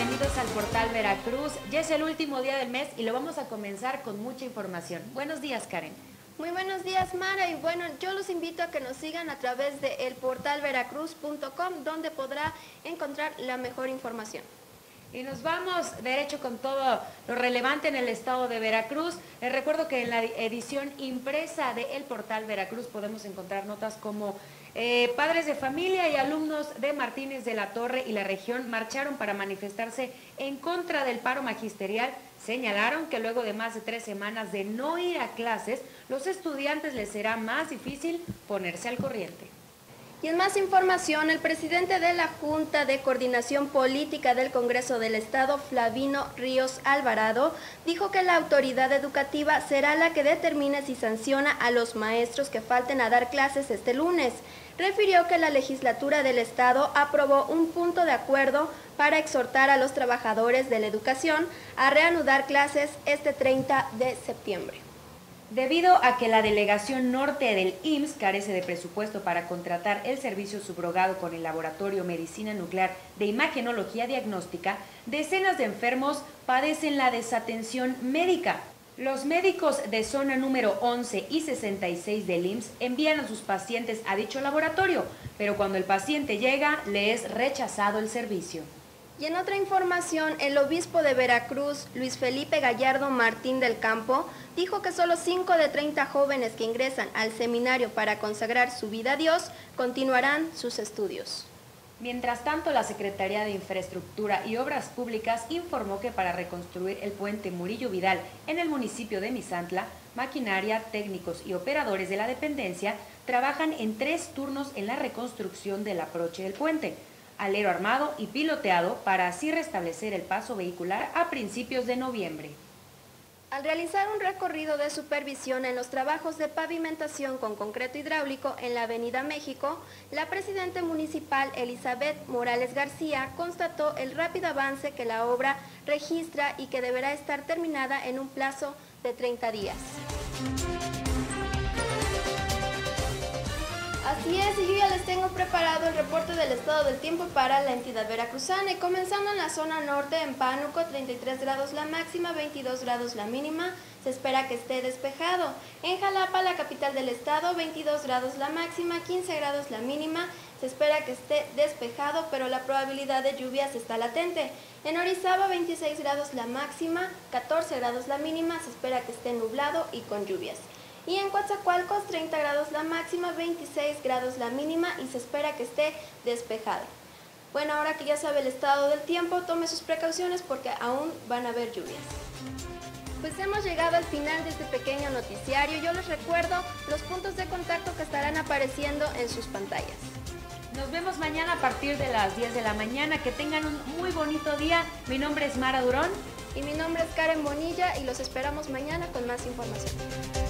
al portal Veracruz. Ya es el último día del mes y lo vamos a comenzar con mucha información. Buenos días, Karen. Muy buenos días, Mara. Y bueno, yo los invito a que nos sigan a través de el portal veracruz.com, donde podrá encontrar la mejor información. Y nos vamos derecho con todo lo relevante en el estado de Veracruz. Les recuerdo que en la edición impresa de El Portal Veracruz podemos encontrar notas como eh, padres de familia y alumnos de Martínez de la Torre y la región marcharon para manifestarse en contra del paro magisterial. Señalaron que luego de más de tres semanas de no ir a clases, los estudiantes les será más difícil ponerse al corriente. Y en más información, el presidente de la Junta de Coordinación Política del Congreso del Estado, Flavino Ríos Alvarado, dijo que la autoridad educativa será la que determine si sanciona a los maestros que falten a dar clases este lunes. Refirió que la legislatura del Estado aprobó un punto de acuerdo para exhortar a los trabajadores de la educación a reanudar clases este 30 de septiembre. Debido a que la delegación norte del IMSS carece de presupuesto para contratar el servicio subrogado con el Laboratorio Medicina Nuclear de Imagenología Diagnóstica, decenas de enfermos padecen la desatención médica. Los médicos de zona número 11 y 66 del IMSS envían a sus pacientes a dicho laboratorio, pero cuando el paciente llega le es rechazado el servicio. Y en otra información, el obispo de Veracruz, Luis Felipe Gallardo Martín del Campo, dijo que solo 5 de 30 jóvenes que ingresan al seminario para consagrar su vida a Dios continuarán sus estudios. Mientras tanto, la Secretaría de Infraestructura y Obras Públicas informó que para reconstruir el puente Murillo Vidal en el municipio de Misantla, maquinaria, técnicos y operadores de la dependencia trabajan en tres turnos en la reconstrucción del aproche del puente alero armado y piloteado para así restablecer el paso vehicular a principios de noviembre. Al realizar un recorrido de supervisión en los trabajos de pavimentación con concreto hidráulico en la Avenida México, la presidenta municipal Elizabeth Morales García constató el rápido avance que la obra registra y que deberá estar terminada en un plazo de 30 días. Así es, y ya les tengo preparado el reporte del estado del tiempo para la entidad veracruzana y comenzando en la zona norte, en Pánuco, 33 grados la máxima, 22 grados la mínima, se espera que esté despejado. En Jalapa, la capital del estado, 22 grados la máxima, 15 grados la mínima, se espera que esté despejado, pero la probabilidad de lluvias está latente. En Orizaba, 26 grados la máxima, 14 grados la mínima, se espera que esté nublado y con lluvias. Y en Coatzacoalcos 30 grados la máxima, 26 grados la mínima y se espera que esté despejado. Bueno, ahora que ya sabe el estado del tiempo, tome sus precauciones porque aún van a haber lluvias. Pues hemos llegado al final de este pequeño noticiario. Yo les recuerdo los puntos de contacto que estarán apareciendo en sus pantallas. Nos vemos mañana a partir de las 10 de la mañana. Que tengan un muy bonito día. Mi nombre es Mara Durón. Y mi nombre es Karen Bonilla y los esperamos mañana con más información.